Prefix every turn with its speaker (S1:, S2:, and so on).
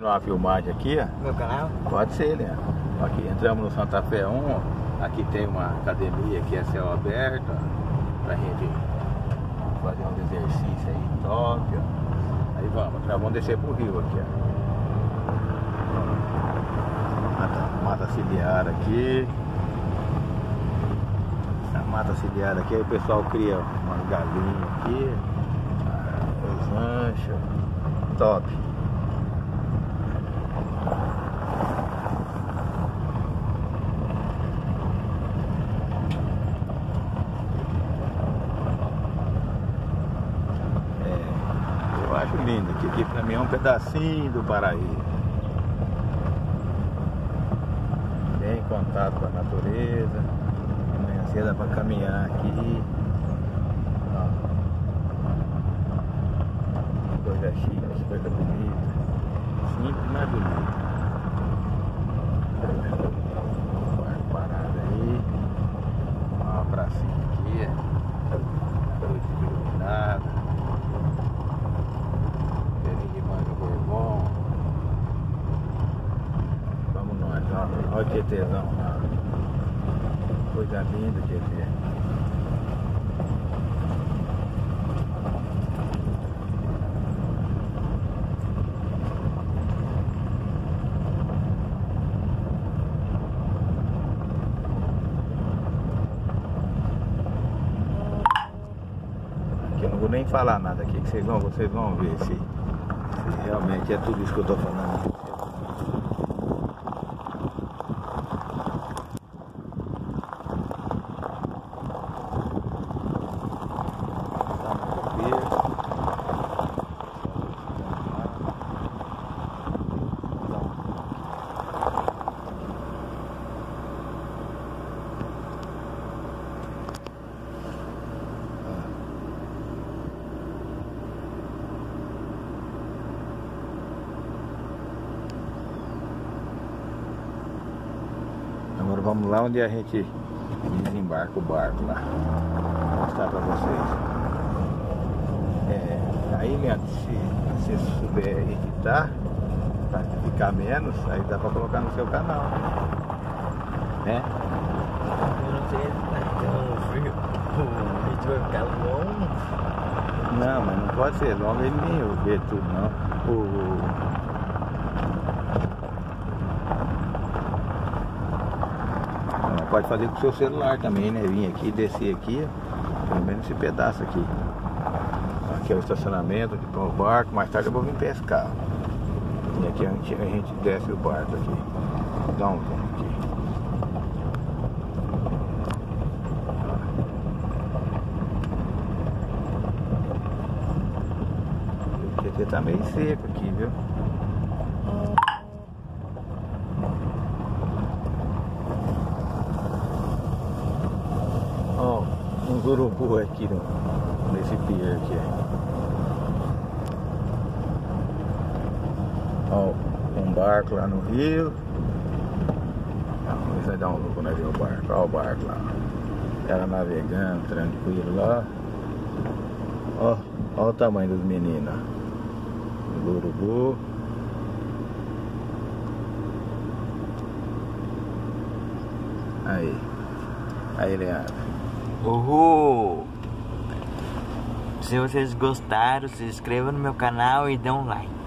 S1: Uma filmagem aqui, ó.
S2: Meu canal?
S1: Pode ser, né? Aqui entramos no Santa Fé 1, ó. aqui tem uma academia que é céu aberto, ó, pra gente fazer um exercício aí top, ó. Aí vamos, já vamos descer pro rio aqui, ó. Mata, mata ciliar aqui. A mata ciliar aqui, aí o pessoal cria umas galinhas aqui, os ranchos, top. Lindo aqui, aqui pra mim é um pedacinho do Paraíba. Bem em contato com a natureza. Amanhã cedo dá pra caminhar aqui. Ó. Coisa chique, coisa bonita. Simples, mas bonita. Barco parado aí. Uma pracinha aqui. Noite iluminada. Pelinho de manga bourbon. Vamos nós, ó. Olha o Tietezão lá. Coisa linda, Tietê. Eu não vou nem falar nada aqui, que vocês vão, vocês vão ver se, se realmente é tudo isso que eu tô falando. Tá no copeiro. Agora vamos lá onde a gente desembarca o barco lá. Vou mostrar pra vocês. É, aí, Leandro, se você souber editar, pra ficar menos, aí dá pra colocar no seu canal. Né?
S2: Eu não sei se um frio. O vídeo vai ficar longo.
S1: Não, mas não pode ser longo, ele nem vê tudo não. O, Pode fazer com o seu celular também, né? Vir aqui, descer aqui, pelo menos esse pedaço aqui. Aqui é o estacionamento, para o barco, mais tarde eu vou vir pescar. E aqui a gente, a gente desce o barco aqui. Dá um zoom aqui. O Tietê tá meio seco aqui, viu? Ó, uns urubu aqui no, nesse pier aqui. Ó, um barco lá no rio. Se vai dar um louco quando ver o barco. Ó o barco lá. Ela navegando, tranquilo lá. Ó, ó o tamanho dos meninos. Do urubu. Aí. Aí, Leandro.
S2: Uhul! Se vocês gostaram, se inscreva no meu canal e dê um like.